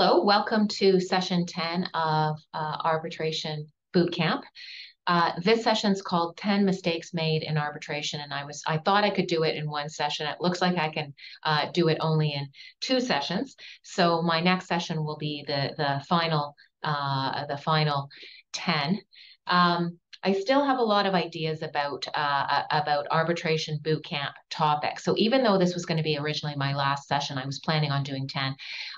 Hello, welcome to session 10 of uh, Arbitration Bootcamp. Uh, this session is called 10 Mistakes Made in Arbitration, and I was I thought I could do it in one session. It looks like I can uh, do it only in two sessions. So my next session will be the, the final uh, the final 10. Um, I still have a lot of ideas about uh, about arbitration boot camp topics. So even though this was going to be originally my last session, I was planning on doing 10.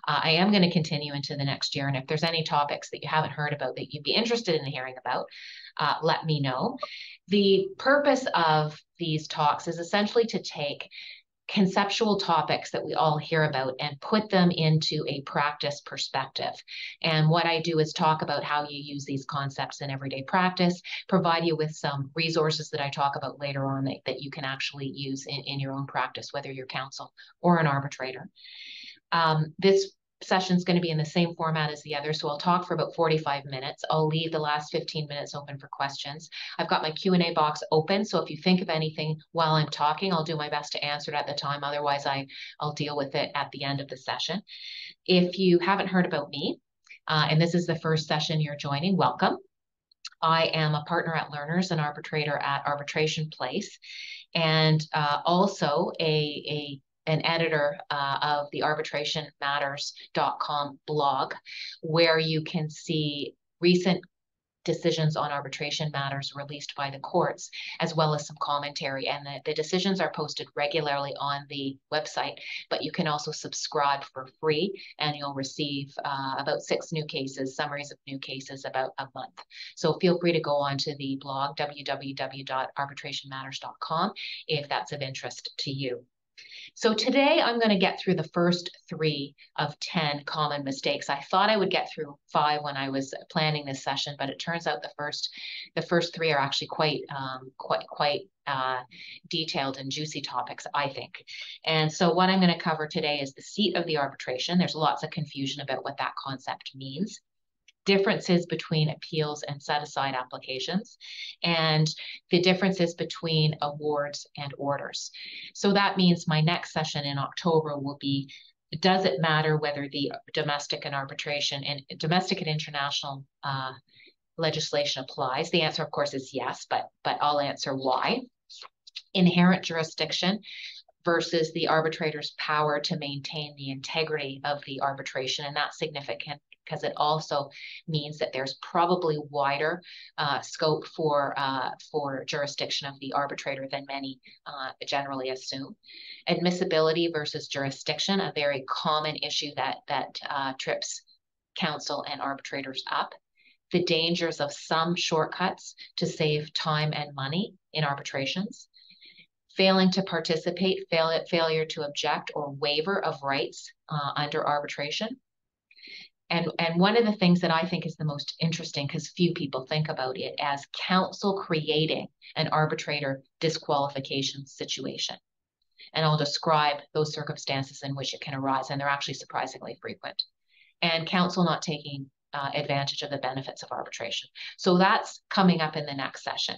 Uh, I am going to continue into the next year. And if there's any topics that you haven't heard about that you'd be interested in hearing about, uh, let me know. The purpose of these talks is essentially to take conceptual topics that we all hear about and put them into a practice perspective. And what I do is talk about how you use these concepts in everyday practice, provide you with some resources that I talk about later on that, that you can actually use in, in your own practice, whether you're counsel or an arbitrator. Um, this session is going to be in the same format as the other. So I'll talk for about 45 minutes. I'll leave the last 15 minutes open for questions. I've got my Q&A box open. So if you think of anything while I'm talking, I'll do my best to answer it at the time. Otherwise, I, I'll deal with it at the end of the session. If you haven't heard about me, uh, and this is the first session you're joining, welcome. I am a partner at Lerners and arbitrator at Arbitration Place, and uh, also a, a an editor uh, of the arbitrationmatters.com blog, where you can see recent decisions on arbitration matters released by the courts, as well as some commentary. And the, the decisions are posted regularly on the website, but you can also subscribe for free and you'll receive uh, about six new cases, summaries of new cases about a month. So feel free to go on to the blog, www.arbitrationmatters.com, if that's of interest to you. So today I'm going to get through the first three of 10 common mistakes. I thought I would get through five when I was planning this session, but it turns out the first the first three are actually quite um, quite quite uh, detailed and juicy topics, I think. And so what I'm going to cover today is the seat of the arbitration. There's lots of confusion about what that concept means differences between appeals and set aside applications and the differences between awards and orders. So that means my next session in October will be does it matter whether the domestic and arbitration and domestic and international uh, legislation applies? The answer, of course, is yes, but but I'll answer why. Inherent jurisdiction versus the arbitrator's power to maintain the integrity of the arbitration, and that's significant because it also means that there's probably wider uh, scope for uh, for jurisdiction of the arbitrator than many uh, generally assume. Admissibility versus jurisdiction, a very common issue that that uh, trips counsel and arbitrators up. The dangers of some shortcuts to save time and money in arbitrations failing to participate, fail, failure to object, or waiver of rights uh, under arbitration, and, and one of the things that I think is the most interesting, because few people think about it, as counsel creating an arbitrator disqualification situation. And I'll describe those circumstances in which it can arise, and they're actually surprisingly frequent. And counsel not taking uh, advantage of the benefits of arbitration. So that's coming up in the next session.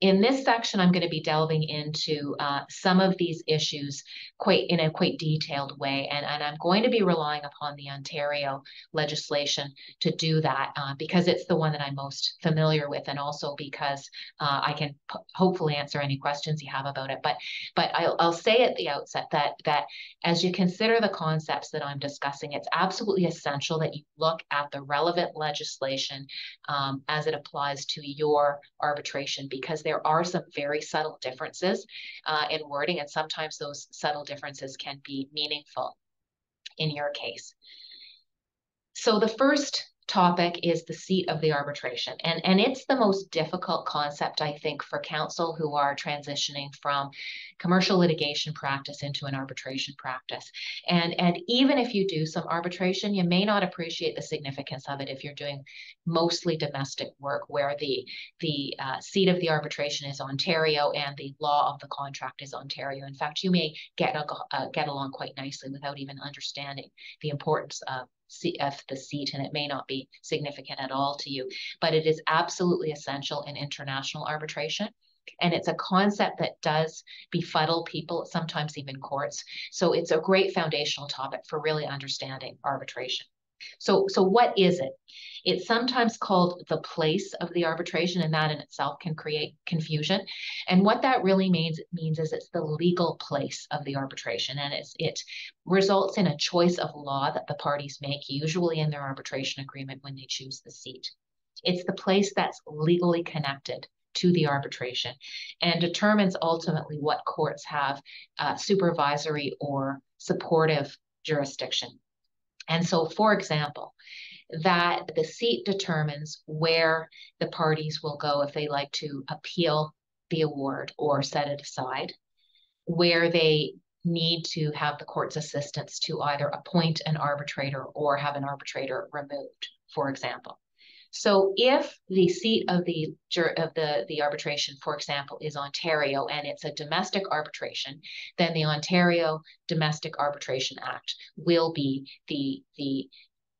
In this section, I'm going to be delving into uh, some of these issues quite in a quite detailed way, and, and I'm going to be relying upon the Ontario legislation to do that uh, because it's the one that I'm most familiar with, and also because uh, I can hopefully answer any questions you have about it. But but I'll, I'll say at the outset that that as you consider the concepts that I'm discussing, it's absolutely essential that you look at the relevant legislation um, as it applies to your arbitration because there are some very subtle differences uh, in wording, and sometimes those subtle differences can be meaningful in your case. So the first topic is the seat of the arbitration. And, and it's the most difficult concept, I think, for counsel who are transitioning from commercial litigation practice into an arbitration practice. And, and even if you do some arbitration, you may not appreciate the significance of it if you're doing mostly domestic work where the, the uh, seat of the arbitration is Ontario and the law of the contract is Ontario. In fact, you may get, uh, get along quite nicely without even understanding the importance of of uh, the seat and it may not be significant at all to you, but it is absolutely essential in international arbitration And it's a concept that does befuddle people, sometimes even courts. So it's a great foundational topic for really understanding arbitration. So, so what is it? It's sometimes called the place of the arbitration, and that in itself can create confusion. And what that really means means is it's the legal place of the arbitration, and it's, it results in a choice of law that the parties make, usually in their arbitration agreement when they choose the seat. It's the place that's legally connected to the arbitration and determines ultimately what courts have uh, supervisory or supportive jurisdiction. And so, for example, that the seat determines where the parties will go if they like to appeal the award or set it aside, where they need to have the court's assistance to either appoint an arbitrator or have an arbitrator removed, for example. So if the seat of the of the the arbitration, for example, is Ontario and it's a domestic arbitration, then the Ontario Domestic Arbitration Act will be the the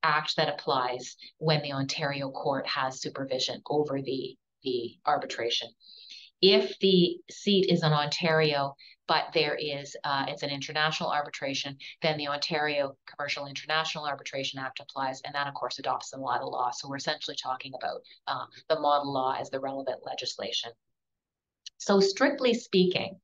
act that applies when the Ontario court has supervision over the the arbitration. If the seat is in Ontario, but there is, uh, it's an international arbitration, then the Ontario Commercial International Arbitration Act applies, and that, of course, adopts the model law. So we're essentially talking about uh, the model law as the relevant legislation. So strictly speaking,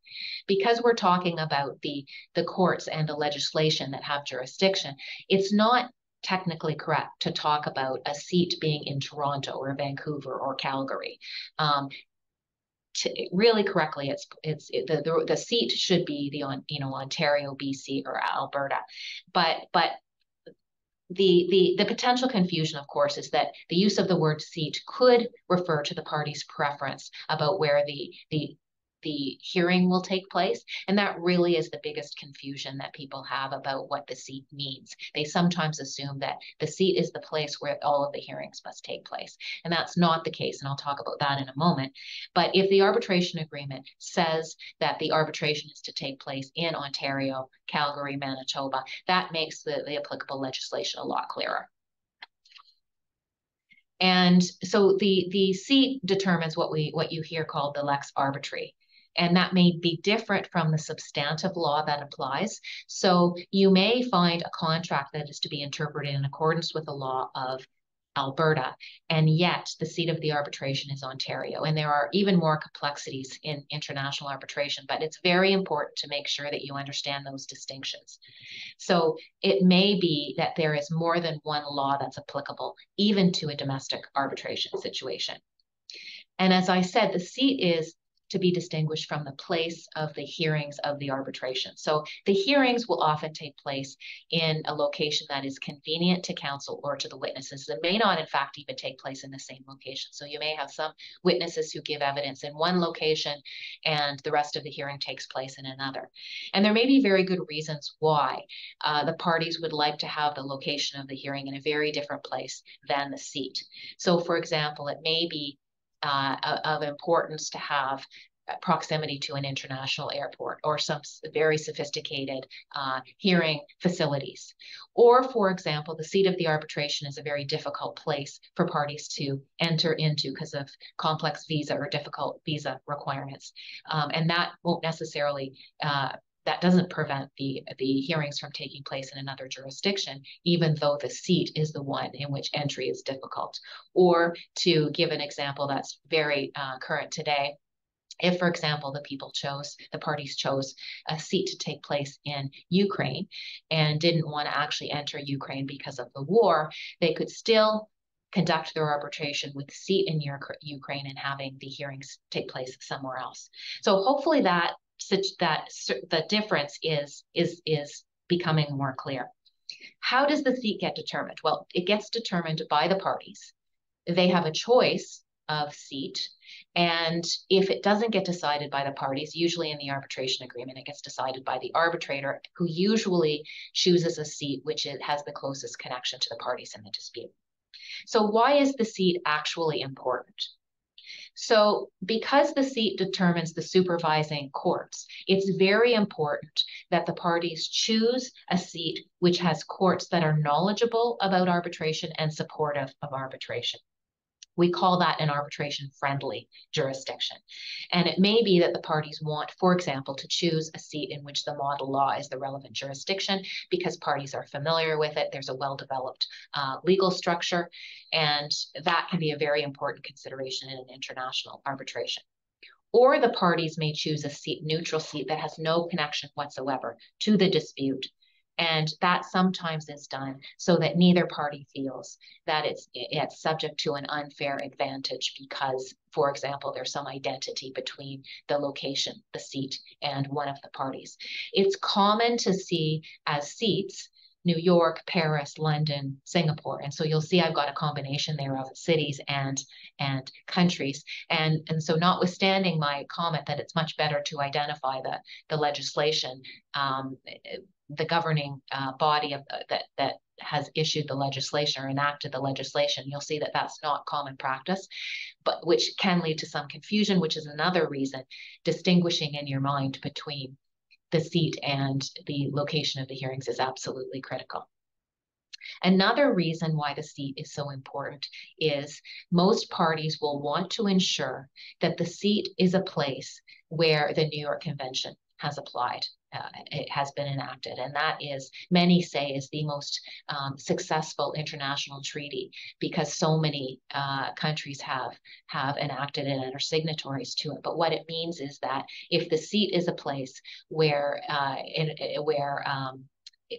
because we're talking about the, the courts and the legislation that have jurisdiction, it's not technically correct to talk about a seat being in Toronto or Vancouver or Calgary. Um, to, really correctly, it's it's it, the, the the seat should be the on you know Ontario, BC, or Alberta, but but the, the, the potential confusion, of course, is that the use of the word seat could refer to the party's preference about where the, the the hearing will take place. And that really is the biggest confusion that people have about what the seat means. They sometimes assume that the seat is the place where all of the hearings must take place. And that's not the case. And I'll talk about that in a moment. But if the arbitration agreement says that the arbitration is to take place in Ontario, Calgary, Manitoba, that makes the, the applicable legislation a lot clearer. And so the the seat determines what we what you hear called the lex arbitri and that may be different from the substantive law that applies. So you may find a contract that is to be interpreted in accordance with the law of Alberta, and yet the seat of the arbitration is Ontario. And there are even more complexities in international arbitration, but it's very important to make sure that you understand those distinctions. So it may be that there is more than one law that's applicable, even to a domestic arbitration situation. And as I said, the seat is to be distinguished from the place of the hearings of the arbitration. So the hearings will often take place in a location that is convenient to counsel or to the witnesses. It may not, in fact, even take place in the same location. So you may have some witnesses who give evidence in one location and the rest of the hearing takes place in another. And there may be very good reasons why uh, the parties would like to have the location of the hearing in a very different place than the seat. So for example, it may be uh, of importance to have proximity to an international airport or some very sophisticated uh, hearing facilities. Or, for example, the seat of the arbitration is a very difficult place for parties to enter into because of complex visa or difficult visa requirements. Um, and that won't necessarily uh, that doesn't prevent the, the hearings from taking place in another jurisdiction, even though the seat is the one in which entry is difficult. Or to give an example that's very uh, current today, if, for example, the people chose, the parties chose a seat to take place in Ukraine and didn't want to actually enter Ukraine because of the war, they could still conduct their arbitration with seat in Ukraine and having the hearings take place somewhere else. So hopefully that such that the difference is is is becoming more clear. How does the seat get determined? Well, it gets determined by the parties. They have a choice of seat. And if it doesn't get decided by the parties, usually in the arbitration agreement, it gets decided by the arbitrator, who usually chooses a seat which it has the closest connection to the parties in the dispute. So why is the seat actually important? So because the seat determines the supervising courts, it's very important that the parties choose a seat which has courts that are knowledgeable about arbitration and supportive of arbitration. We call that an arbitration friendly jurisdiction. And it may be that the parties want, for example, to choose a seat in which the model law is the relevant jurisdiction because parties are familiar with it. There's a well developed uh, legal structure, and that can be a very important consideration in an international arbitration. Or the parties may choose a seat, neutral seat that has no connection whatsoever to the dispute and that sometimes is done so that neither party feels that it's it's subject to an unfair advantage because, for example, there's some identity between the location, the seat, and one of the parties. It's common to see as seats New York, Paris, London, Singapore. And so you'll see I've got a combination there of cities and and countries. And and so notwithstanding my comment that it's much better to identify the the legislation, um, the governing uh, body of uh, that that has issued the legislation or enacted the legislation, you'll see that that's not common practice, but which can lead to some confusion, which is another reason distinguishing in your mind between the seat and the location of the hearings is absolutely critical. Another reason why the seat is so important is most parties will want to ensure that the seat is a place where the New York Convention has applied uh, it has been enacted. And that is, many say, is the most um, successful international treaty because so many uh, countries have have enacted it and are signatories to it. But what it means is that if the seat is a place where uh, in, where um,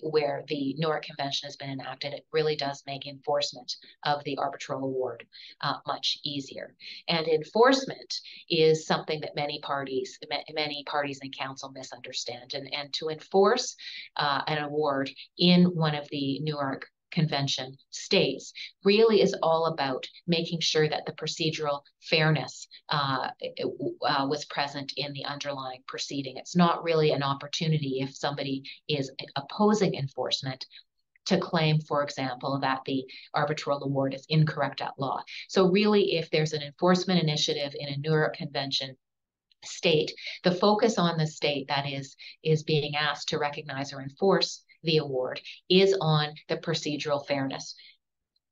where the New York Convention has been enacted, it really does make enforcement of the arbitral award uh, much easier. And enforcement is something that many parties, many parties in counsel misunderstand. And, and to enforce uh, an award in one of the New York Convention states really is all about making sure that the procedural fairness uh, uh, was present in the underlying proceeding. It's not really an opportunity if somebody is opposing enforcement to claim, for example, that the arbitral award is incorrect at law. So really, if there's an enforcement initiative in a York Convention state, the focus on the state that is is being asked to recognize or enforce the award is on the procedural fairness.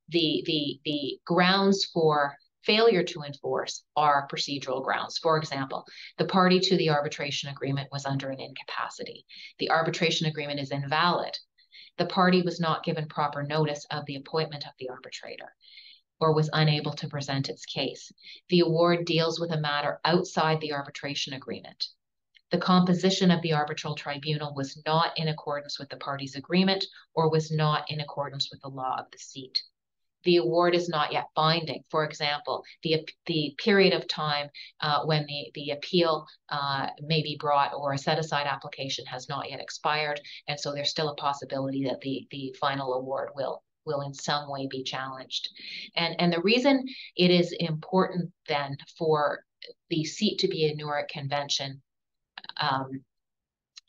The, the, the grounds for failure to enforce are procedural grounds. For example, the party to the arbitration agreement was under an incapacity. The arbitration agreement is invalid. The party was not given proper notice of the appointment of the arbitrator or was unable to present its case. The award deals with a matter outside the arbitration agreement. The composition of the arbitral tribunal was not in accordance with the parties' agreement or was not in accordance with the law of the seat. The award is not yet binding. For example, the, the period of time uh, when the, the appeal uh, may be brought or a set aside application has not yet expired. And so there's still a possibility that the, the final award will will in some way be challenged. And, and the reason it is important then for the seat to be a New York Convention um,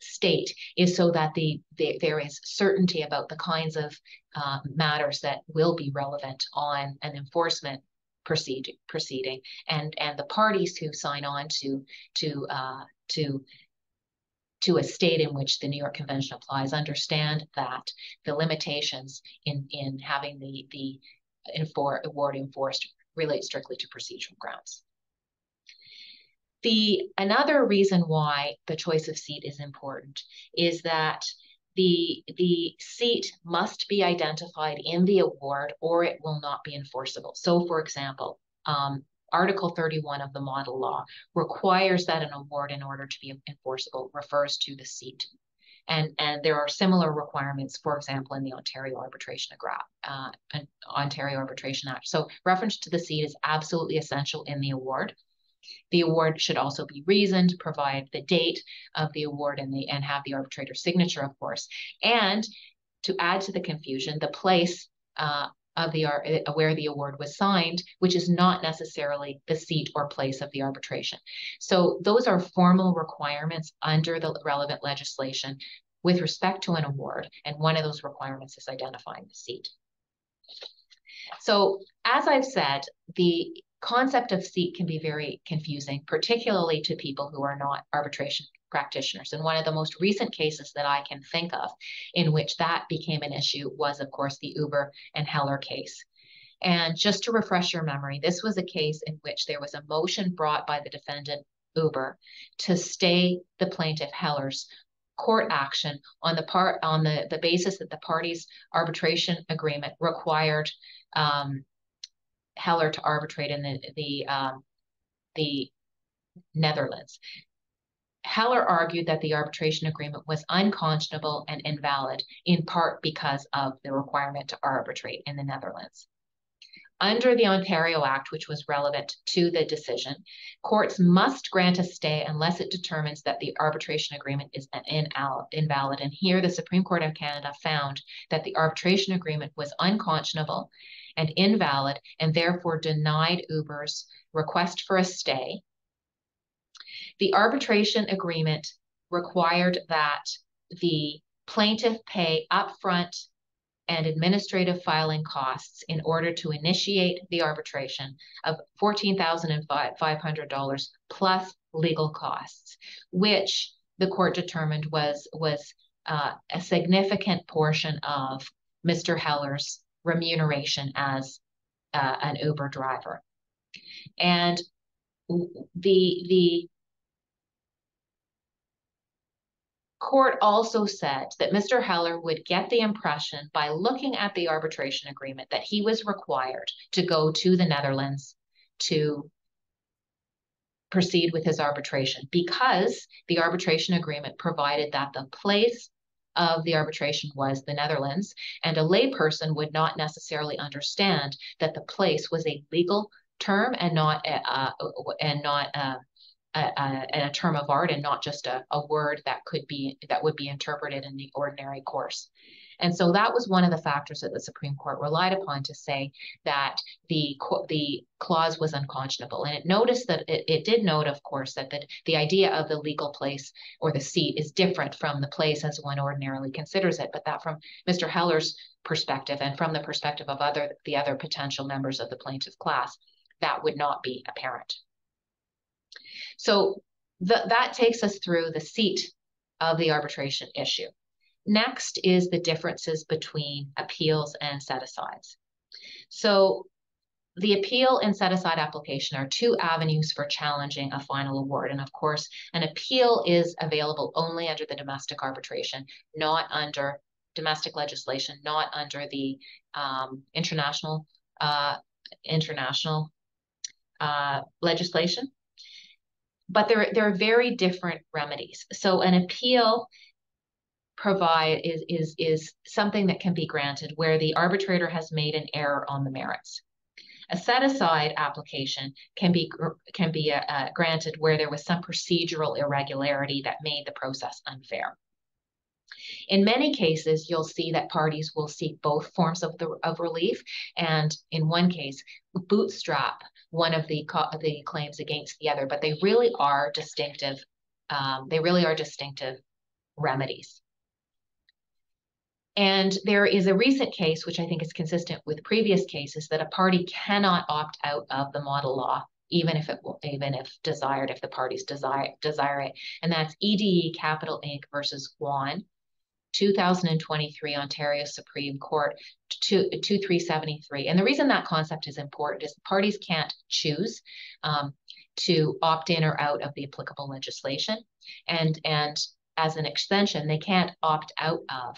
state is so that the, the, there is certainty about the kinds of uh, matters that will be relevant on an enforcement proceed, proceeding and and the parties who sign on to to uh, to to a state in which the New York Convention applies understand that the limitations in in having the the enfor- award enforced relate strictly to procedural grounds. The another reason why the choice of seat is important is that the the seat must be identified in the award or it will not be enforceable. So, for example, um, Article 31 of the model law requires that an award, in order to be enforceable, refers to the seat. And, and there are similar requirements, for example, in the Ontario Arbitration, uh, Ontario Arbitration Act. So reference to the seat is absolutely essential in the award. The award should also be reasoned, provide the date of the award and the and have the arbitrator's signature, of course. And to add to the confusion, the place uh, of the uh, where the award was signed, which is not necessarily the seat or place of the arbitration. So those are formal requirements under the relevant legislation with respect to an award, and one of those requirements is identifying the seat. So as I've said, the concept of seat can be very confusing, particularly to people who are not arbitration practitioners. And one of the most recent cases that I can think of in which that became an issue was, of course, the Uber and Heller case. And just to refresh your memory, this was a case in which there was a motion brought by the defendant Uber to stay the plaintiff Heller's court action on the part on the, the basis that the parties arbitration agreement required um, Heller to arbitrate in the the um, the Netherlands. Heller argued that the arbitration agreement was unconscionable and invalid, in part because of the requirement to arbitrate in the Netherlands. Under the Ontario Act, which was relevant to the decision, courts must grant a stay unless it determines that the arbitration agreement is invalid. And here, the Supreme Court of Canada found that the arbitration agreement was unconscionable and invalid, and therefore denied Uber's request for a stay the arbitration agreement required that the plaintiff pay upfront and administrative filing costs in order to initiate the arbitration of $14,500 plus legal costs, which the court determined was, was uh, a significant portion of Mr. Heller's remuneration as uh, an Uber driver. And the, the court also said that Mr. Heller would get the impression by looking at the arbitration agreement that he was required to go to the Netherlands to proceed with his arbitration because the arbitration agreement provided that the place of the arbitration was the Netherlands, and a layperson would not necessarily understand that the place was a legal term and not uh, and not uh, a, a, a, term of art and not just a, a word that could be that would be interpreted in the ordinary course. And so that was one of the factors that the Supreme Court relied upon to say that the the clause was unconscionable. And it noticed that it, it did note, of course, that the, the idea of the legal place or the seat is different from the place as one ordinarily considers it, but that from Mr. Heller's perspective and from the perspective of other the other potential members of the plaintiff class, that would not be apparent. So th that takes us through the seat of the arbitration issue. Next is the differences between appeals and set-asides. So the appeal and set-aside application are two avenues for challenging a final award. And of course, an appeal is available only under the domestic arbitration, not under domestic legislation, not under the um, international uh, international uh, legislation but there, there are very different remedies. So an appeal provide is, is, is something that can be granted where the arbitrator has made an error on the merits. A set-aside application can be can be uh, uh, granted where there was some procedural irregularity that made the process unfair. In many cases, you'll see that parties will seek both forms of the of relief, and in one case, bootstrap one of the the claims against the other, but they really are distinctive. Um, they really are distinctive remedies. And there is a recent case, which I think is consistent with previous cases, that a party cannot opt out of the model law, even if it will, even if desired, if the parties desire desire it. And that's EDE Capital Inc. versus Guan, 2023 Ontario Supreme Court 2373. And the reason that concept is important is parties can't choose um, to opt in or out of the applicable legislation. And, and as an extension, they can't opt out of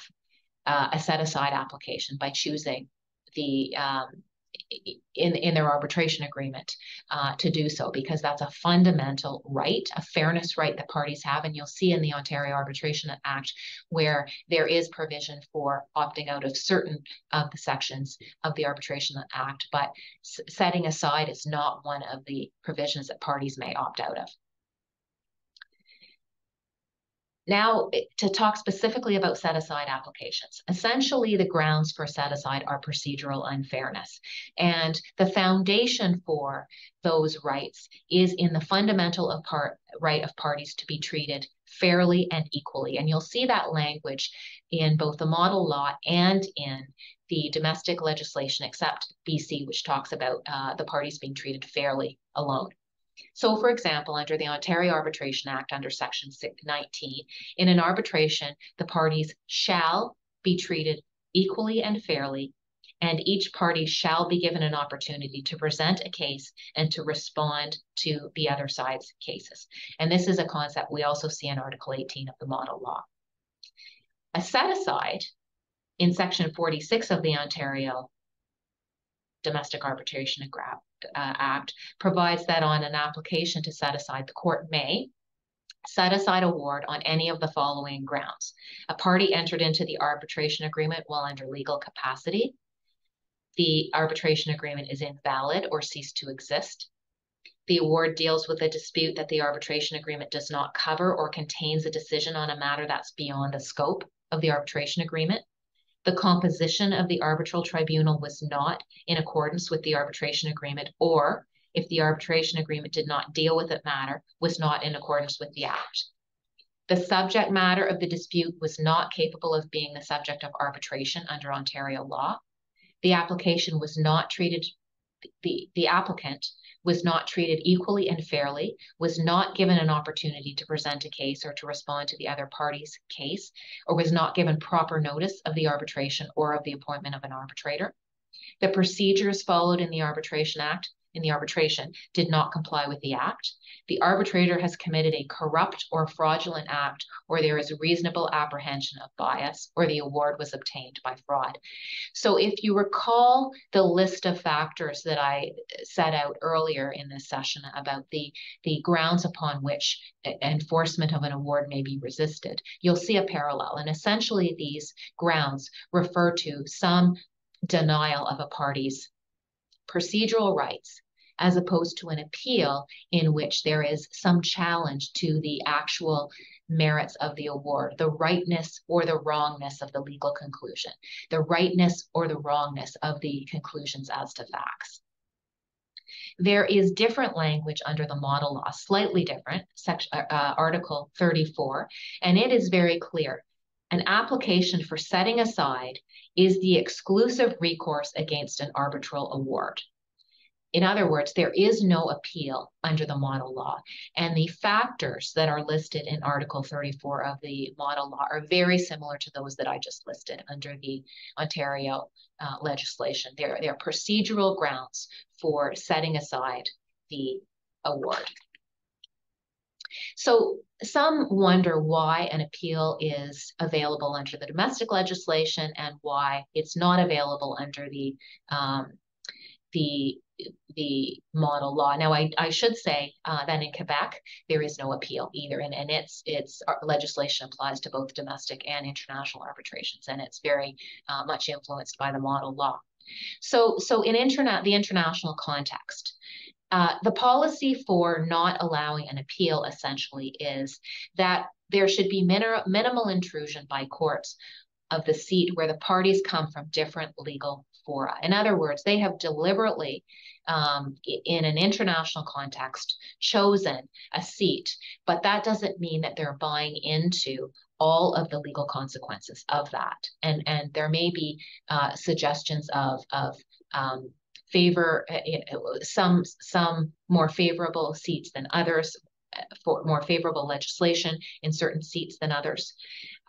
uh, a set aside application by choosing the um, in, in their arbitration agreement uh, to do so because that's a fundamental right, a fairness right that parties have. And you'll see in the Ontario Arbitration Act where there is provision for opting out of certain of the sections of the Arbitration Act, but setting aside is not one of the provisions that parties may opt out of. Now, to talk specifically about set aside applications, essentially the grounds for set aside are procedural unfairness. And the foundation for those rights is in the fundamental of part, right of parties to be treated fairly and equally. And you'll see that language in both the model law and in the domestic legislation, except BC, which talks about uh, the parties being treated fairly alone. So, for example, under the Ontario Arbitration Act, under Section 19, in an arbitration, the parties shall be treated equally and fairly and each party shall be given an opportunity to present a case and to respond to the other side's cases. And this is a concept we also see in Article 18 of the model law. A set aside in Section 46 of the Ontario Domestic Arbitration uh, Act provides that on an application to set aside, the court may set aside award on any of the following grounds. A party entered into the arbitration agreement while under legal capacity. The arbitration agreement is invalid or ceased to exist. The award deals with a dispute that the arbitration agreement does not cover or contains a decision on a matter that's beyond the scope of the arbitration agreement. The composition of the arbitral tribunal was not in accordance with the arbitration agreement or if the arbitration agreement did not deal with that matter, was not in accordance with the Act. The subject matter of the dispute was not capable of being the subject of arbitration under Ontario law. The application was not treated, the, the applicant was not treated equally and fairly, was not given an opportunity to present a case or to respond to the other party's case, or was not given proper notice of the arbitration or of the appointment of an arbitrator. The procedures followed in the Arbitration Act in the arbitration did not comply with the act, the arbitrator has committed a corrupt or fraudulent act, or there is a reasonable apprehension of bias, or the award was obtained by fraud. So if you recall the list of factors that I set out earlier in this session about the, the grounds upon which enforcement of an award may be resisted, you'll see a parallel. And essentially these grounds refer to some denial of a party's procedural rights as opposed to an appeal in which there is some challenge to the actual merits of the award, the rightness or the wrongness of the legal conclusion, the rightness or the wrongness of the conclusions as to facts. There is different language under the model law, slightly different, section, uh, uh Article 34, and it is very clear. An application for setting aside is the exclusive recourse against an arbitral award. In other words, there is no appeal under the model law. And the factors that are listed in Article 34 of the model law are very similar to those that I just listed under the Ontario uh, legislation. There are procedural grounds for setting aside the award. So some wonder why an appeal is available under the domestic legislation and why it's not available under the um, the the model law. Now, I, I should say uh, that in Quebec, there is no appeal either, and, and its its uh, legislation applies to both domestic and international arbitrations, and it's very uh, much influenced by the model law. So, so in internet, the international context, uh, the policy for not allowing an appeal essentially is that there should be min minimal intrusion by courts of the seat where the parties come from different legal fora. In other words, they have deliberately, um, in an international context, chosen a seat, but that doesn't mean that they're buying into all of the legal consequences of that. And and there may be uh, suggestions of of um, favor uh, some some more favorable seats than others for more favorable legislation in certain seats than others.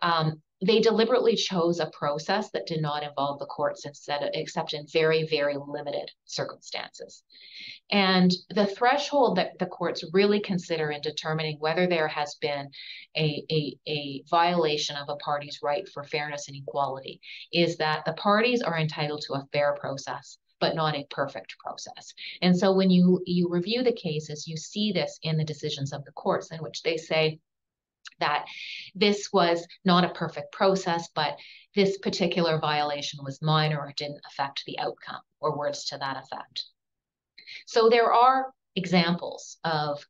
Um, they deliberately chose a process that did not involve the courts instead except in very very limited circumstances and the threshold that the courts really consider in determining whether there has been a, a, a violation of a party's right for fairness and equality is that the parties are entitled to a fair process but not a perfect process. And so when you you review the cases, you see this in the decisions of the courts in which they say that this was not a perfect process, but this particular violation was minor or didn't affect the outcome, or words to that effect. So there are examples of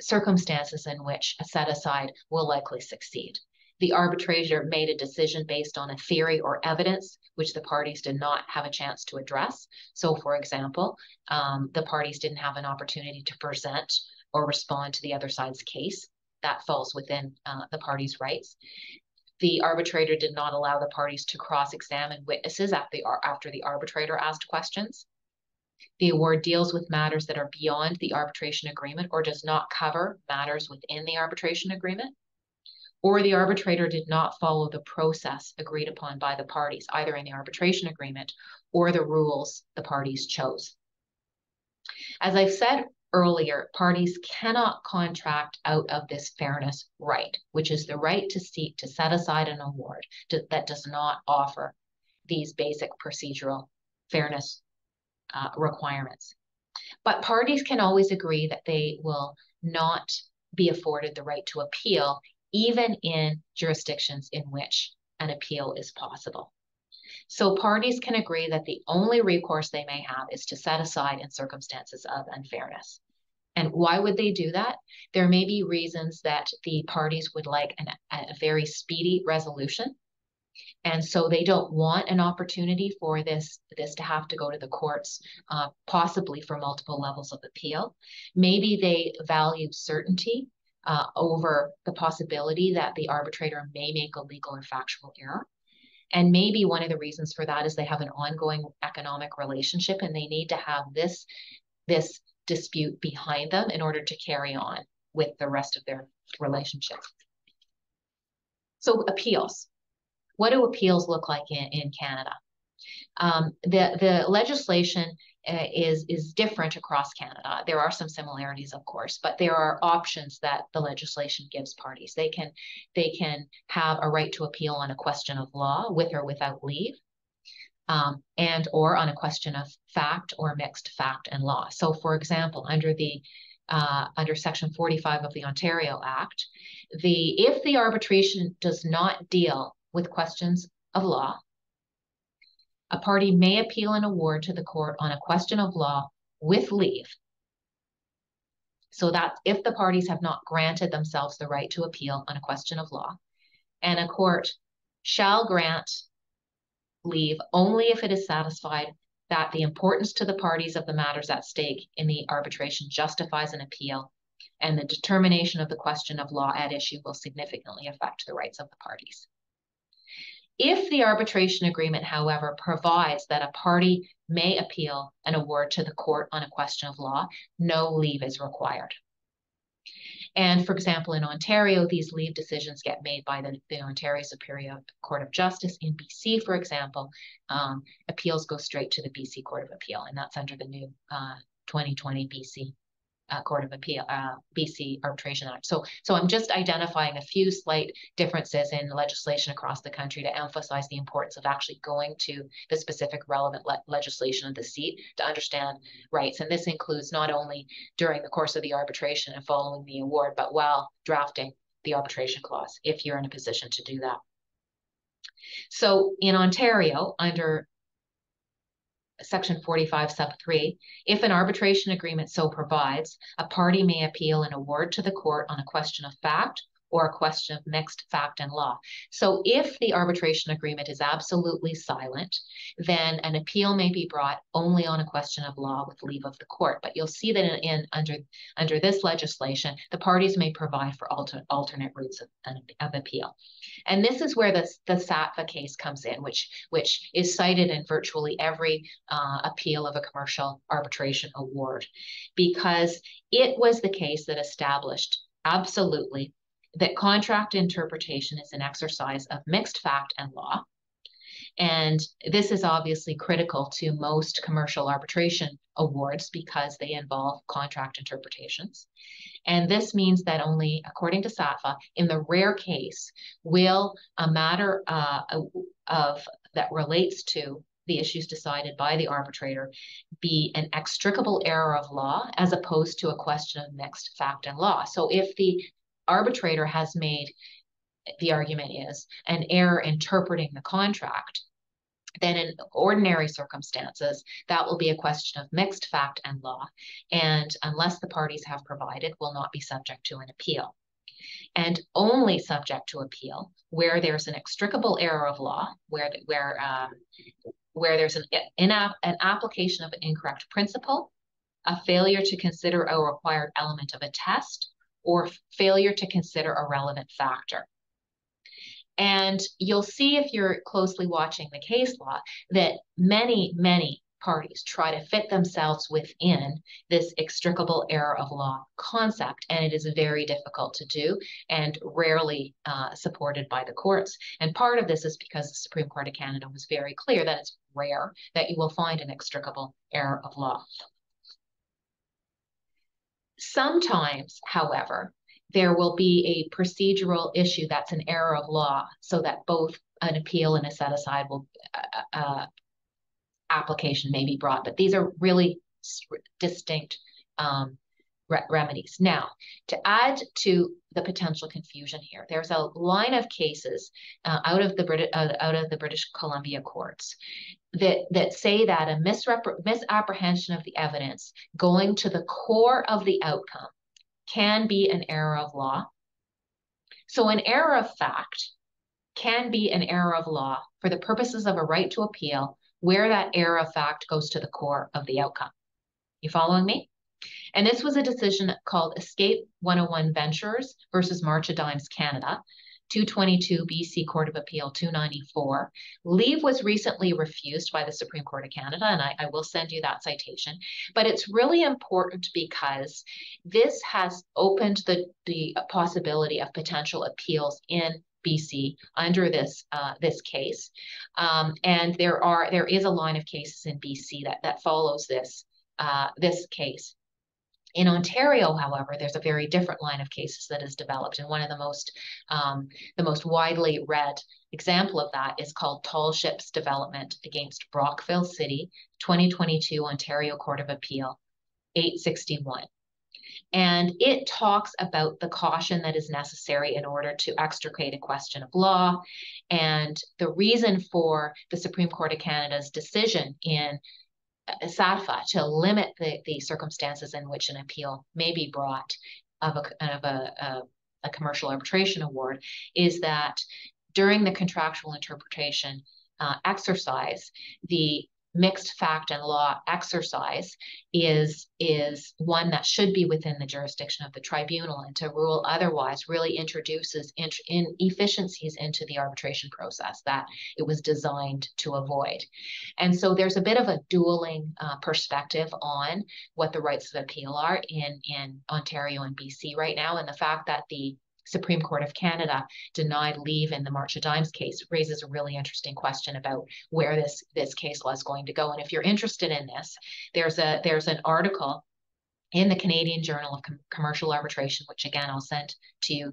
circumstances in which a set aside will likely succeed. The arbitrator made a decision based on a theory or evidence which the parties did not have a chance to address. So, for example, um, the parties didn't have an opportunity to present or respond to the other side's case that falls within uh, the parties' rights. The arbitrator did not allow the parties to cross-examine witnesses the, after the arbitrator asked questions. The award deals with matters that are beyond the arbitration agreement or does not cover matters within the arbitration agreement. Or the arbitrator did not follow the process agreed upon by the parties, either in the arbitration agreement or the rules the parties chose. As I've said earlier, parties cannot contract out of this fairness right, which is the right to seek to set aside an award to, that does not offer these basic procedural fairness uh, requirements. But parties can always agree that they will not be afforded the right to appeal, even in jurisdictions in which an appeal is possible. So parties can agree that the only recourse they may have is to set aside in circumstances of unfairness. And why would they do that? There may be reasons that the parties would like an, a very speedy resolution. And so they don't want an opportunity for this, this to have to go to the courts, uh, possibly for multiple levels of appeal. Maybe they value certainty uh, over the possibility that the arbitrator may make a legal or factual error. And maybe one of the reasons for that is they have an ongoing economic relationship and they need to have this, this dispute behind them in order to carry on with the rest of their relationship. So appeals. What do appeals look like in, in Canada? Um, the, the legislation uh, is is different across Canada. There are some similarities, of course, but there are options that the legislation gives parties. They can they can have a right to appeal on a question of law with or without leave, um, and or on a question of fact or mixed fact and law. So, for example, under the uh, under Section 45 of the Ontario Act, the if the arbitration does not deal with questions of law, a party may appeal an award to the court on a question of law with leave. So that if the parties have not granted themselves the right to appeal on a question of law, and a court shall grant leave only if it is satisfied that the importance to the parties of the matters at stake in the arbitration justifies an appeal and the determination of the question of law at issue will significantly affect the rights of the parties. If the arbitration agreement, however, provides that a party may appeal an award to the court on a question of law, no leave is required. And for example, in Ontario, these leave decisions get made by the, the Ontario Superior Court of Justice. In BC, for example, um, appeals go straight to the BC Court of Appeal, and that's under the new uh, 2020 BC uh, Court of Appeal, uh, BC Arbitration Act. So, so I'm just identifying a few slight differences in legislation across the country to emphasize the importance of actually going to the specific relevant le legislation of the seat to understand rights. And this includes not only during the course of the arbitration and following the award, but while drafting the arbitration clause, if you're in a position to do that. So in Ontario, under section 45 sub 3 if an arbitration agreement so provides a party may appeal an award to the court on a question of fact or a question of mixed fact and law. So if the arbitration agreement is absolutely silent, then an appeal may be brought only on a question of law with leave of the court. But you'll see that in, in under under this legislation, the parties may provide for alter, alternate routes of, of appeal. And this is where the, the Sattva case comes in, which which is cited in virtually every uh, appeal of a commercial arbitration award, because it was the case that established absolutely that contract interpretation is an exercise of mixed fact and law. And this is obviously critical to most commercial arbitration awards because they involve contract interpretations. And this means that only, according to Sattva, in the rare case, will a matter uh, of that relates to the issues decided by the arbitrator be an extricable error of law as opposed to a question of mixed fact and law. So if the arbitrator has made, the argument is, an error interpreting the contract, then in ordinary circumstances, that will be a question of mixed fact and law, and unless the parties have provided, will not be subject to an appeal. And only subject to appeal where there's an extricable error of law, where where um, where there's an, an application of an incorrect principle, a failure to consider a required element of a test, or failure to consider a relevant factor. And you'll see if you're closely watching the case law that many, many parties try to fit themselves within this extricable error of law concept, and it is very difficult to do and rarely uh, supported by the courts. And part of this is because the Supreme Court of Canada was very clear that it's rare that you will find an extricable error of law. Sometimes, however, there will be a procedural issue that's an error of law so that both an appeal and a set aside will uh, uh, application may be brought, but these are really distinct um, re remedies. Now, to add to the potential confusion here, there's a line of cases uh, out of the British uh, out of the British Columbia courts that that say that a misapprehension of the evidence going to the core of the outcome can be an error of law. So an error of fact can be an error of law for the purposes of a right to appeal where that error of fact goes to the core of the outcome. You following me? And this was a decision called Escape 101 Ventures versus March of Dimes Canada, 222 BC Court of Appeal 294. Leave was recently refused by the Supreme Court of Canada, and I, I, will send you that citation. But it's really important because this has opened the, the possibility of potential appeals in BC under this uh, this case, um, and there are there is a line of cases in BC that that follows this uh, this case. In Ontario, however, there's a very different line of cases that is developed, and one of the most um, the most widely read example of that is called Tall Ships Development against Brockville City, 2022 Ontario Court of Appeal, 861. And it talks about the caution that is necessary in order to extricate a question of law. And the reason for the Supreme Court of Canada's decision in uh, Sattva to limit the, the circumstances in which an appeal may be brought of a, of a, a, a commercial arbitration award is that during the contractual interpretation uh, exercise, the mixed fact and law exercise is is one that should be within the jurisdiction of the tribunal and to rule otherwise really introduces in, inefficiencies into the arbitration process that it was designed to avoid. And so there's a bit of a dueling uh, perspective on what the rights of appeal are in in ontario and bc right now and the fact that the Supreme Court of Canada denied leave in the March of Dimes case raises a really interesting question about where this this case law is going to go. And if you're interested in this, there's a there's an article in the Canadian Journal of Com Commercial Arbitration, which again I'll send to you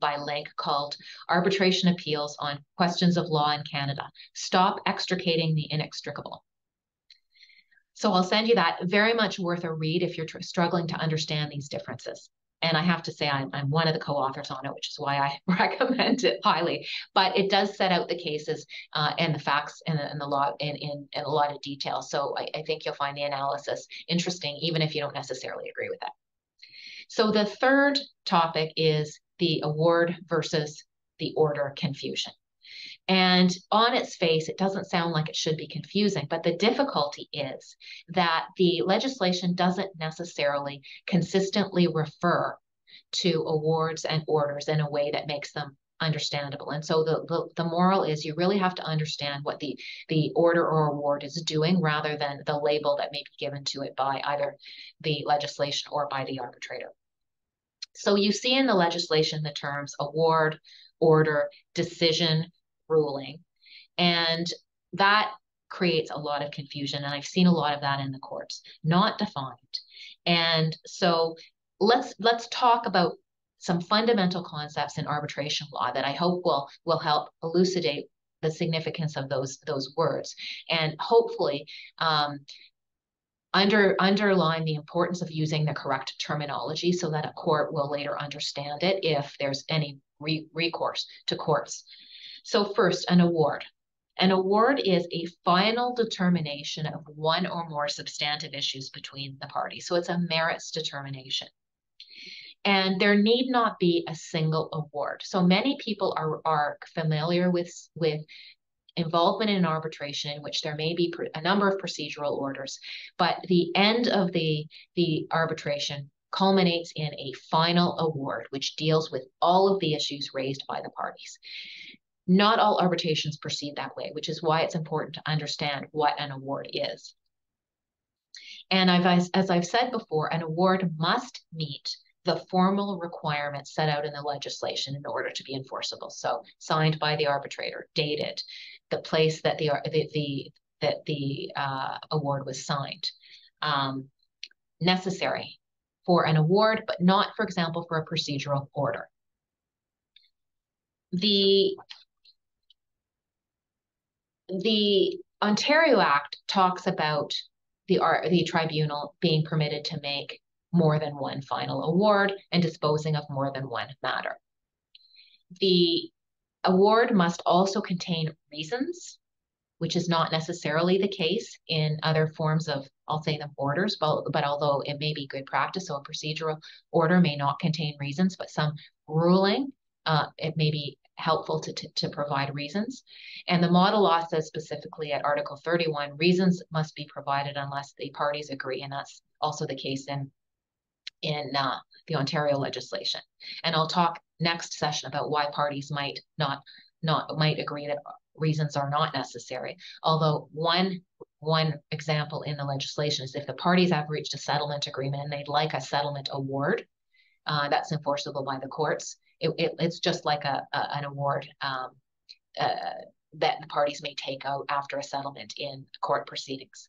by link called Arbitration Appeals on Questions of Law in Canada. Stop extricating the inextricable. So I'll send you that. Very much worth a read if you're struggling to understand these differences and I have to say I'm, I'm one of the co-authors on it, which is why I recommend it highly. But it does set out the cases uh, and the facts and, and the law in, in, in, a lot of detail. So I, I think you'll find the analysis interesting, even if you don't necessarily agree with it. So the third topic is the award versus the order confusion. And on its face, it doesn't sound like it should be confusing, but the difficulty is that the legislation doesn't necessarily consistently refer to awards and orders in a way that makes them understandable. And so the, the, the, moral is you really have to understand what the, the order or award is doing rather than the label that may be given to it by either the legislation or by the arbitrator. So you see in the legislation the terms award, order, decision, ruling. And that creates a lot of confusion. And I've seen a lot of that in the courts, not defined. And so let's let's talk about some fundamental concepts in arbitration law that I hope will will help elucidate the significance of those those words and hopefully um, under underline the importance of using the correct terminology so that a court will later understand it if there's any re recourse to courts so first, an award. An award is a final determination of one or more substantive issues between the parties. So it's a merits determination. And there need not be a single award. So many people are, are familiar with, with involvement in arbitration in which there may be a number of procedural orders, but the end of the, the arbitration culminates in a final award, which deals with all of the issues raised by the parties. Not all arbitrations proceed that way, which is why it's important to understand what an award is. And I've, as, I've said before, an award must meet the formal requirements set out in the legislation in order to be enforceable. So signed by the arbitrator, dated, the place that the the, the that the uh, award was signed, um, necessary for an award, but not, for example, for a procedural order. The the Ontario Act talks about the the tribunal being permitted to make more than one final award and disposing of more than one matter. The award must also contain reasons, which is not necessarily the case in other forms of, I'll say them orders, but, but although it may be good practice, so a procedural order may not contain reasons, but some ruling, uh, it may be helpful to, to, to, provide reasons. And the model law says specifically at Article 31, reasons must be provided unless the parties agree. And that's also the case in in uh, the Ontario legislation. And I'll talk next session about why parties might not not might agree that reasons are not necessary. Although one one example in the legislation is if the parties have reached a settlement agreement and they'd like a settlement award, uh, that's enforceable by the courts. It, it, it's just like a, a an award um, uh, that the parties may take out after a settlement in court proceedings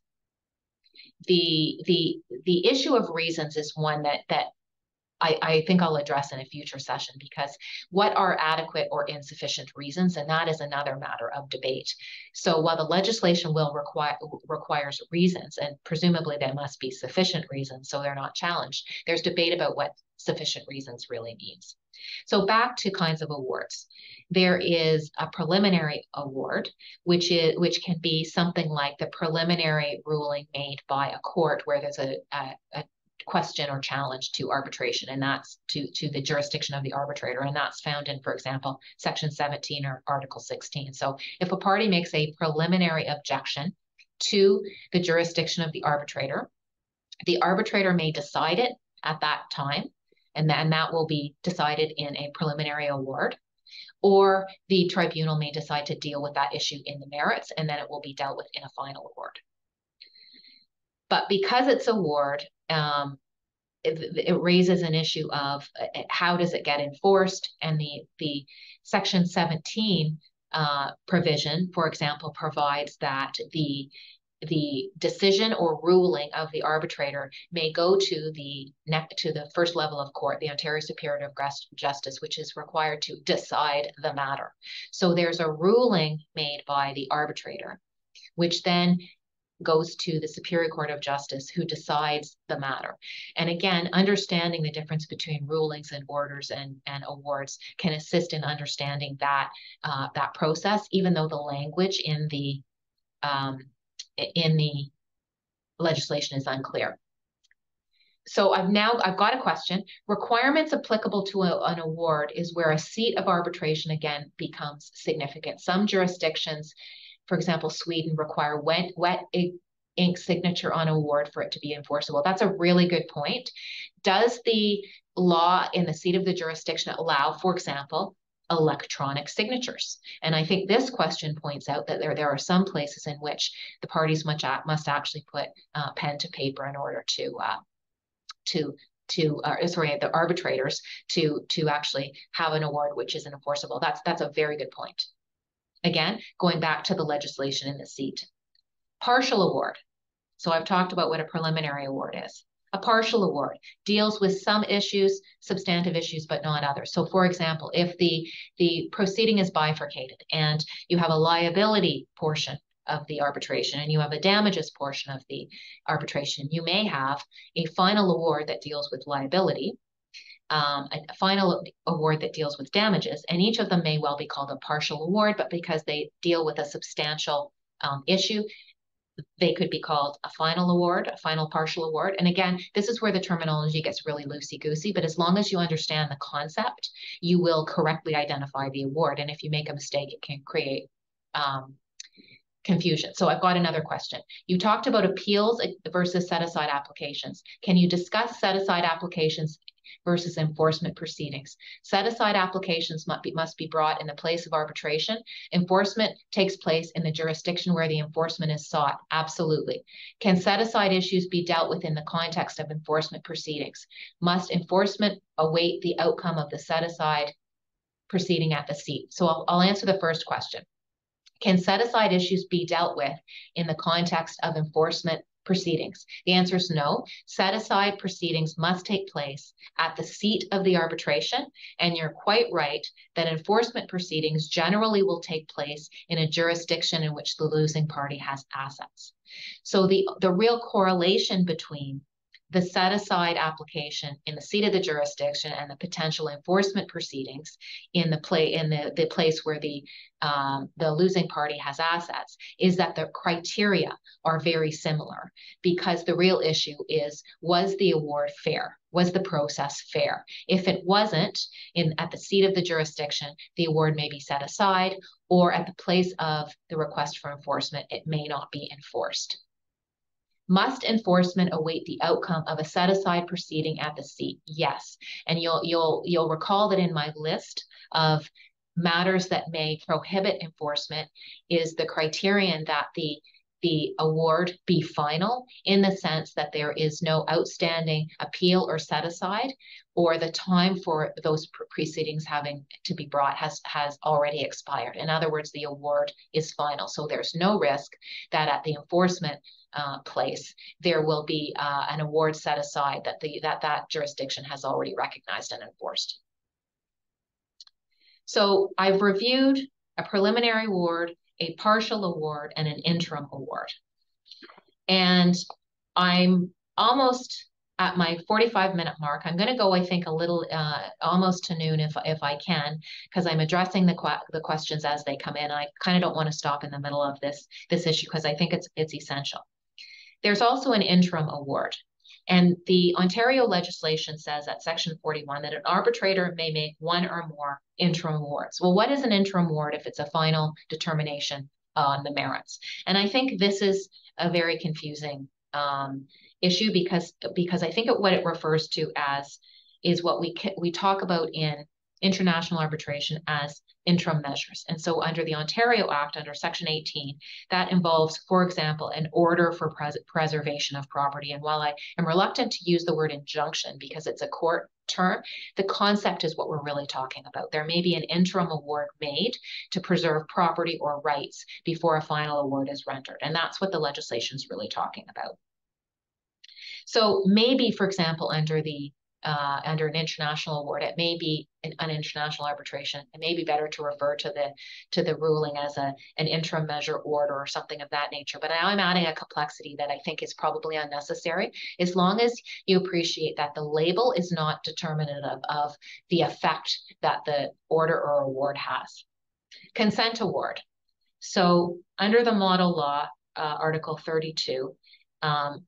the the the issue of reasons is one that that I, I, think I'll address in a future session because what are adequate or insufficient reasons? And that is another matter of debate. So while the legislation will require requires reasons, and presumably there must be sufficient reasons, so they're not challenged, there's debate about what sufficient reasons really means. So back to kinds of awards. There is a preliminary award, which is which can be something like the preliminary ruling made by a court where there's a, a, a question or challenge to arbitration, and that's to, to the jurisdiction of the arbitrator. And that's found in, for example, Section 17 or Article 16. So if a party makes a preliminary objection to the jurisdiction of the arbitrator, the arbitrator may decide it at that time and then that will be decided in a preliminary award. Or the tribunal may decide to deal with that issue in the merits, and then it will be dealt with in a final award. But because it's award, um, it, it, raises an issue of uh, how does it get enforced, and the the Section 17 uh, provision, for example, provides that the the decision or ruling of the arbitrator may go to the to the first level of court, the Ontario Superior of Justice, which is required to decide the matter. So there's a ruling made by the arbitrator, which then goes to the Superior Court of Justice, who decides the matter. And again, understanding the difference between rulings and orders and, and awards can assist in understanding that uh, that process, even though the language in the um, in the legislation is unclear. So I've now I've got a question. Requirements applicable to a, an award is where a seat of arbitration again becomes significant. Some jurisdictions, for example, Sweden, require wet wet ink signature on award for it to be enforceable. That's a really good point. Does the law in the seat of the jurisdiction allow, for example, electronic signatures. And I think this question points out that there, there are some places in which the parties must, must actually put uh, pen to paper in order to uh, to to uh, sorry the arbitrators to to actually have an award which is enforceable. That's that's a very good point. Again, going back to the legislation in the seat. Partial award. So I've talked about what a preliminary award is. A partial award deals with some issues, substantive issues, but not others. So for example, if the, the proceeding is bifurcated and you have a liability portion of the arbitration and you have a damages portion of the arbitration, you may have a final award that deals with liability, um, a final award that deals with damages, and each of them may well be called a partial award, but because they deal with a substantial um, issue, they could be called a final award, a final partial award. And again, this is where the terminology gets really loosey-goosey, but as long as you understand the concept, you will correctly identify the award. And if you make a mistake, it can create um, confusion. So I've got another question. You talked about appeals versus set-aside applications. Can you discuss set-aside applications versus enforcement proceedings. Set aside applications must be, must be brought in the place of arbitration. Enforcement takes place in the jurisdiction where the enforcement is sought. Absolutely. Can set aside issues be dealt with in the context of enforcement proceedings? Must enforcement await the outcome of the set aside proceeding at the seat? So I'll, I'll answer the first question. Can set aside issues be dealt with in the context of enforcement proceedings? The answer is no. Set aside proceedings must take place at the seat of the arbitration. And you're quite right that enforcement proceedings generally will take place in a jurisdiction in which the losing party has assets. So the, the real correlation between the set aside application in the seat of the jurisdiction and the potential enforcement proceedings in the play in the, the place where the um, the losing party has assets is that the criteria are very similar because the real issue is was the award fair? Was the process fair? If it wasn't in at the seat of the jurisdiction the award may be set aside or at the place of the request for enforcement it may not be enforced must enforcement await the outcome of a set aside proceeding at the seat? Yes. And you'll you'll you'll recall that in my list of matters that may prohibit enforcement is the criterion that the the award be final in the sense that there is no outstanding appeal or set aside or the time for those proceedings having to be brought has has already expired in other words the award is final so there's no risk that at the enforcement uh, place, there will be uh, an award set aside that the that that jurisdiction has already recognized and enforced. So I've reviewed a preliminary award, a partial award, and an interim award. And I'm almost at my 45 minute mark. I'm going to go, I think, a little uh, almost to noon if if I can, because I'm addressing the que the questions as they come in. I kind of don't want to stop in the middle of this this issue because I think it's it's essential. There's also an interim award. And the Ontario legislation says at section 41 that an arbitrator may make one or more interim awards. Well, what is an interim award if it's a final determination on the merits? And I think this is a very confusing um, issue because because I think what it refers to as is what we we talk about in international arbitration as interim measures. And so under the Ontario Act, under Section 18, that involves, for example, an order for pres preservation of property. And while I am reluctant to use the word injunction because it's a court term, the concept is what we're really talking about. There may be an interim award made to preserve property or rights before a final award is rendered. And that's what the legislation is really talking about. So maybe, for example, under the uh, under an international award. It may be an, an, international arbitration. It may be better to refer to the to the ruling as a an interim measure order or something of that nature. But I'm adding a complexity that I think is probably unnecessary, as long as you appreciate that the label is not determinative of the effect that the order or award has. Consent award. So under the model law, uh, Article 32, um,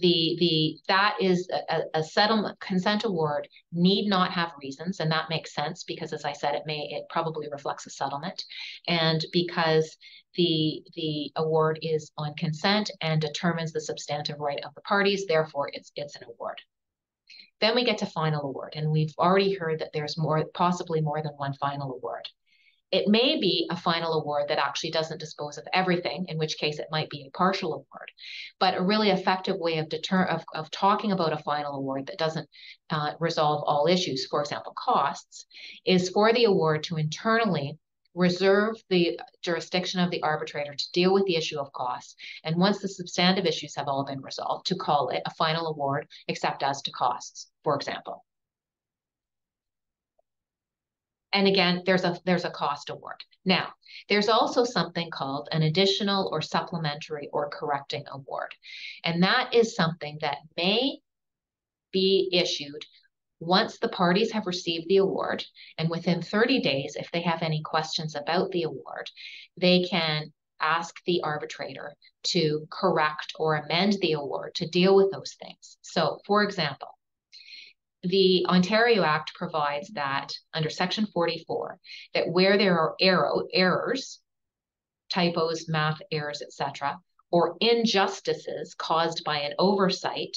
the the that is a, a, settlement consent award need not have reasons and that makes sense because as i said it may it probably reflects a settlement. And because the the award is on consent and determines the substantive right of the parties therefore it's it's an award. Then we get to final award and we've already heard that there's more possibly more than one final award it may be a final award that actually doesn't dispose of everything, in which case it might be a partial award. But a really effective way of deter of, of talking about a final award that doesn't uh, resolve all issues, for example, costs, is for the award to internally reserve the jurisdiction of the arbitrator to deal with the issue of costs. And once the substantive issues have all been resolved, to call it a final award, except as to costs, for example. And again, there's a there's a cost award. Now, there's also something called an additional or supplementary or correcting award. And that is something that may be issued once the parties have received the award and within 30 days if they have any questions about the award they can ask the arbitrator to correct or amend the award to deal with those things so for example the Ontario Act provides that under Section 44, that where there are arrow, errors, typos, math errors, etc., or injustices caused by an oversight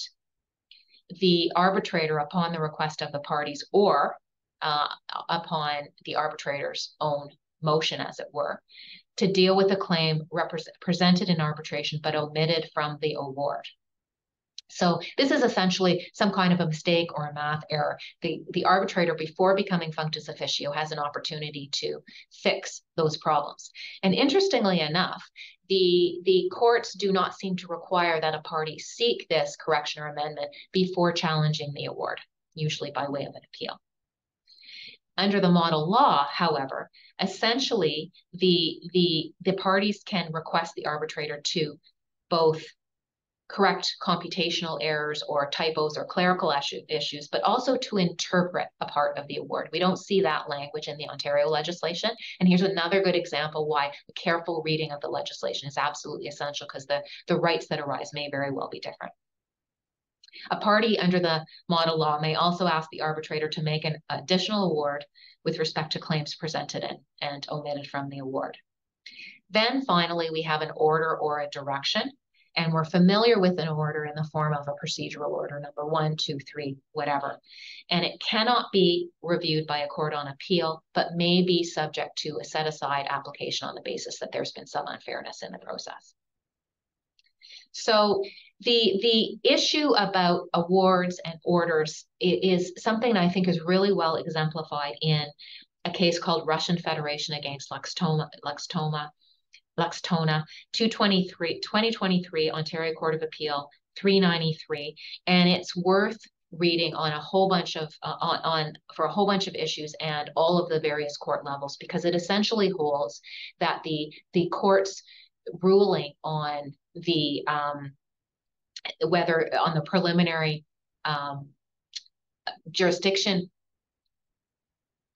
the arbitrator, upon the request of the parties or uh, upon the arbitrator's own motion, as it were, to deal with a claim presented in arbitration but omitted from the award. So this is essentially some kind of a mistake or a math error. The, the arbitrator, before becoming functus officio, has an opportunity to fix those problems. And interestingly enough, the, the courts do not seem to require that a party seek this correction or amendment before challenging the award, usually by way of an appeal. Under the model law, however, essentially the, the, the parties can request the arbitrator to both correct computational errors or typos or clerical issues, but also to interpret a part of the award. We don't see that language in the Ontario legislation. And here's another good example why careful reading of the legislation is absolutely essential because the, the rights that arise may very well be different. A party under the model law may also ask the arbitrator to make an additional award with respect to claims presented and, and omitted from the award. Then finally, we have an order or a direction and we're familiar with an order in the form of a procedural order, number one, two, three, whatever. And it cannot be reviewed by a court on appeal, but may be subject to a set aside application on the basis that there's been some unfairness in the process. So the the issue about awards and orders is something I think is really well exemplified in a case called Russian Federation against Luxtoma, Luxtoma Luxtona, 223, 2023 Ontario Court of Appeal, 393. And it's worth reading on a whole bunch of uh, on, on for a whole bunch of issues and all of the various court levels because it essentially holds that the the court's ruling on the um, whether on the preliminary um, jurisdiction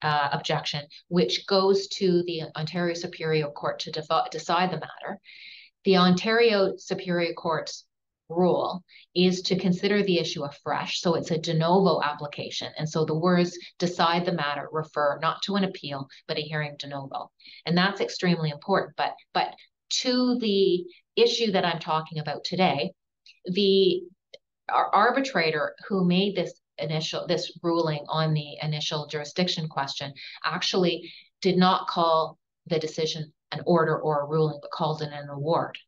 uh, objection, which goes to the Ontario Superior Court to decide the matter. The Ontario Superior Court's rule is to consider the issue afresh. So it's a de novo application. And so the words decide the matter refer not to an appeal, but a hearing de novo. And that's extremely important. But but to the issue that I'm talking about today, the arbitrator who made this initial this ruling on the initial jurisdiction question actually did not call the decision an order or a ruling, but called it an award.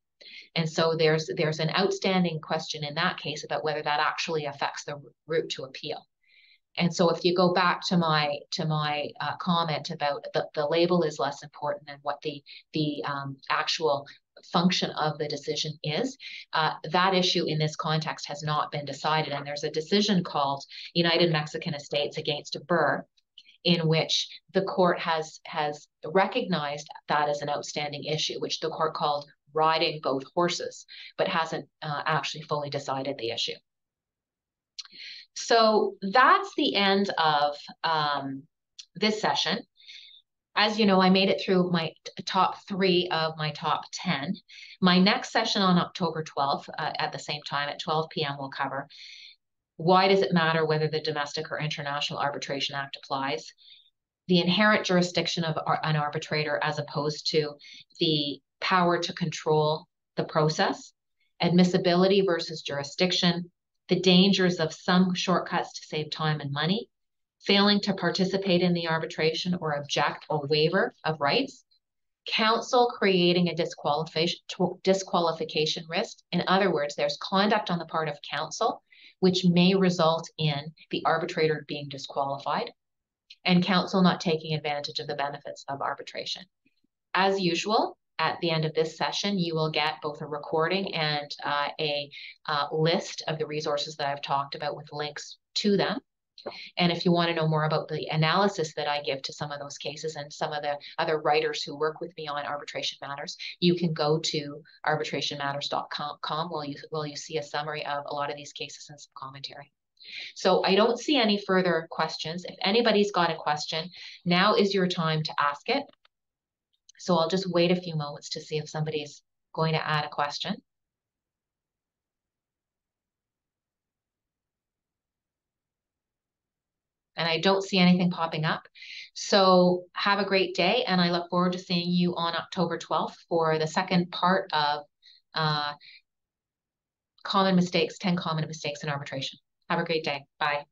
And so there's there's an outstanding question in that case about whether that actually affects the route to appeal. And so if you go back to my to my uh, comment about the, the label is less important than what the the um, actual function of the decision is. Uh, that issue in this context has not been decided. And there's a decision called United Mexican States against a Burr, in which the court has has recognized that as an outstanding issue, which the court called riding both horses, but hasn't uh, actually fully decided the issue. So that's the end of um, this session as you know, I made it through my top three of my top 10. My next session on October 12th uh, at the same time at 12 p.m. will cover why does it matter whether the Domestic or International Arbitration Act applies, the inherent jurisdiction of an arbitrator as opposed to the power to control the process, admissibility versus jurisdiction, the dangers of some shortcuts to save time and money, failing to participate in the arbitration or object or waiver of rights, counsel creating a disqualification, disqualification risk. In other words, there's conduct on the part of counsel, which may result in the arbitrator being disqualified and counsel not taking advantage of the benefits of arbitration. As usual, at the end of this session, you will get both a recording and uh, a uh, list of the resources that I've talked about with links to them. And if you want to know more about the analysis that I give to some of those cases and some of the other writers who work with me on arbitration matters, you can go to arbitrationmatters.com while you, while you see a summary of a lot of these cases and some commentary. So I don't see any further questions. If anybody's got a question, now is your time to ask it. So I'll just wait a few moments to see if somebody's going to add a question. and I don't see anything popping up. So have a great day, and I look forward to seeing you on October 12th for the second part of uh, common mistakes, 10 common mistakes in arbitration. Have a great day. Bye.